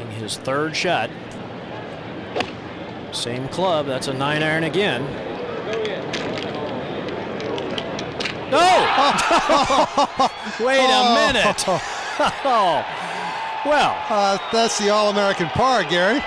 In his third shot. Same club. That's a nine iron again. No! Wait a oh. minute. Oh. Well, Uh, that's the All-American par, Gary.